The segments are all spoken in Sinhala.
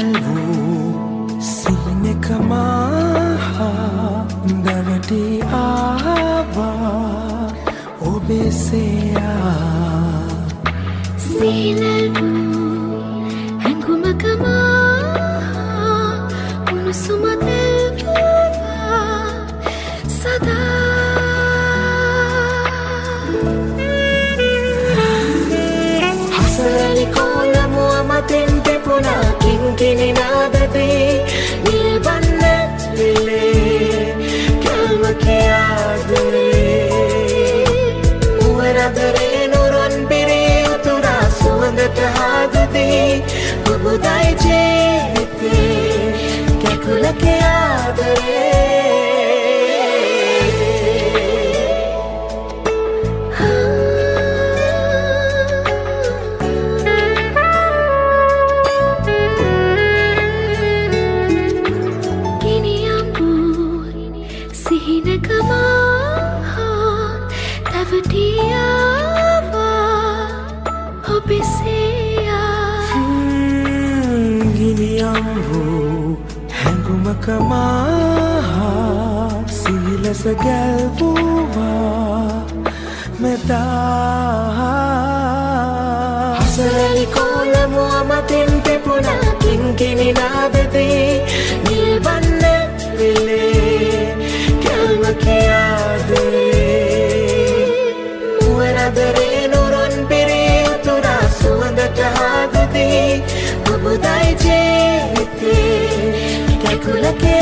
දැල් වූ සිහිනෙකමහා දැවටි ආවා ඔබෙසයා සිහිනැල්වූ හැකුමකමහා උණුසුමදැල්වවා සදා. හසරලි කෝලමුව මතෙන් දෙපුනා කින්කිනි නාදදී නිල්වන්න විලේ කැල්ම කියාදරේ උවරදරේ නුරොන් පිරේ උතුරා සුවඳට හාදදී වූ හැඟුමකමා සීලස ගැල්වූවා මෙදා හසරලි කෝලමුව මතින් පෙපුුණා කින්කිනි Calcula que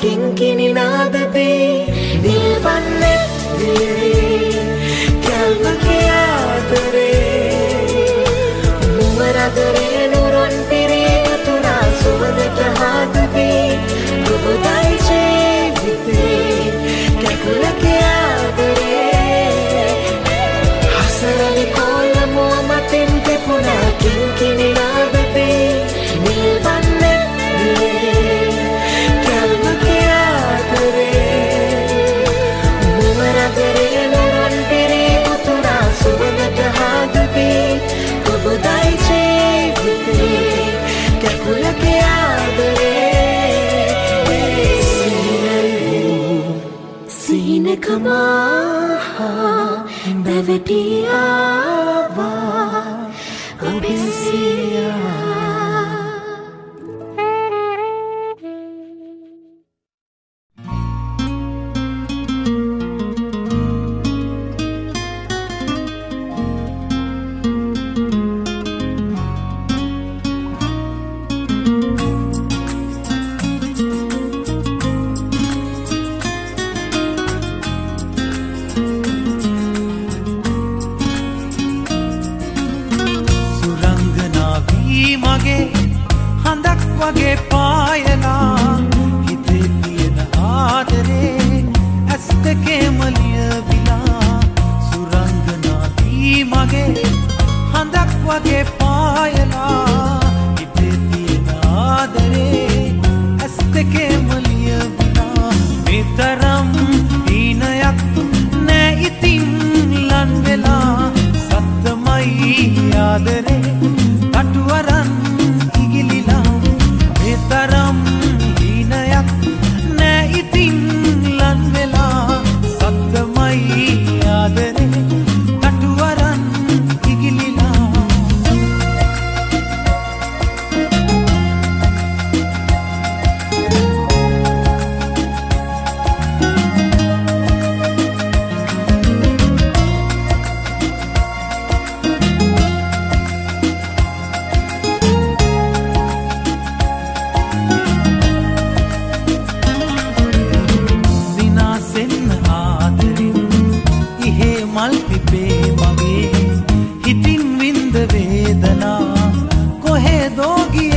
පෙපුුණා කින්කිනි නාදදී නිල්වන්න දිරේ කැල්ම කියාදරේ මුවරදරේ නුරොන් පිරේ උතුරා සුවදට හාදදී ගුබුදයි සිහිනකමා දැවටියාවා ඔබෙසියා වගේ පායනා හිතේ තියෙන ආදරේ ඇස් දෙකේ මලිය විලා සුරංගනා දී මගේ හඳක් වගේ පායලා හිතේ තියෙන ආදරේ ඇස් දෙකේ මලිය විලා නිතරම් දීනයක් නෑ ඉතින් ලන් වෙලා සත්තමයි ආදරේ. no.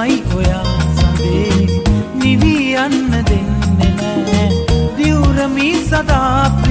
පහනමයි ඔයා සඳේ. නිවී යන්න දෙන්න නෑ දිවුරමී සදාප්‍රියේ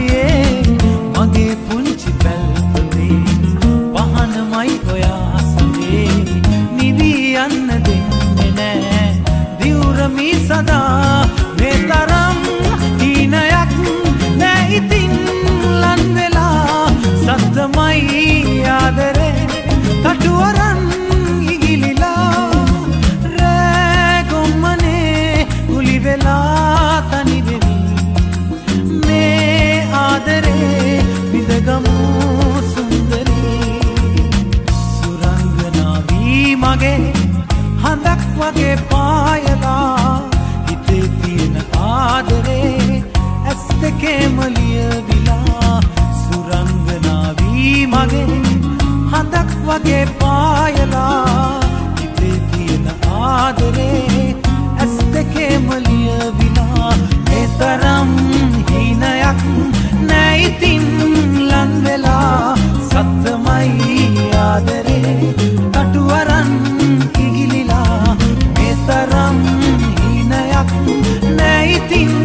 දෙකේම ලියවිලා සුරංගනා වී මගේ හඳක් වගේ පායලා ඉතේ තියෙන ආදරේ ඇස් දෙකේම ලියවිලා මේ තරම් හීනයක් නෑ ඉතින් ලන් වෙලා සත්‍යමයි ආදරේ කටු අරන් කිගිලිලා මේ තරම් හීනයක් නෑ ඉතින්